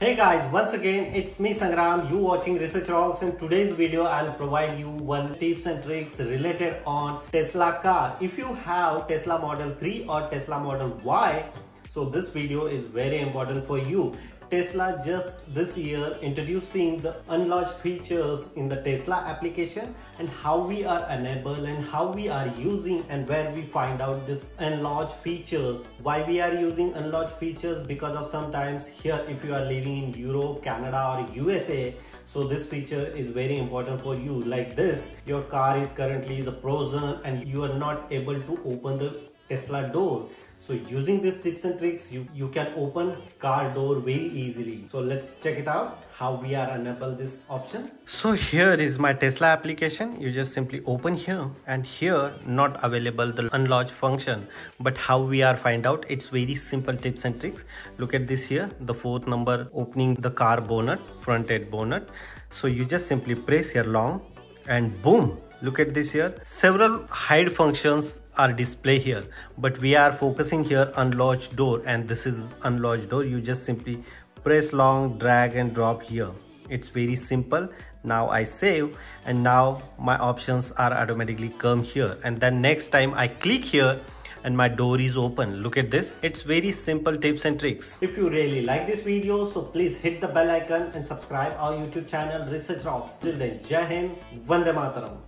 Hey guys, once again it's me Sangram, you watching Research Rocks and today's video I'll provide you one tips and tricks related on Tesla car. If you have Tesla Model 3 or Tesla Model Y, so this video is very important for you. Tesla just this year introducing the unlocked features in the Tesla application and how we are enabled and how we are using and where we find out this unlocked features. Why we are using unlocked features because of sometimes here if you are living in Europe, Canada or USA so this feature is very important for you like this your car is currently is frozen and you are not able to open the Tesla door so using these tips and tricks, you, you can open car door very easily. So let's check it out how we are enable this option. So here is my Tesla application. You just simply open here and here not available the unlock function. But how we are find out it's very simple tips and tricks. Look at this here the fourth number opening the car bonnet front end bonnet. So you just simply press here long and boom look at this here several hide functions are display here but we are focusing here launch door and this is unlocked door you just simply press long drag and drop here. It's very simple. Now i save and now my options are automatically come here. And then next time i click here and my door is open. Look at this. It's very simple tips and tricks. If you really like this video so please hit the bell icon and subscribe our youtube channel research rocks. Till then jai hind vande mataram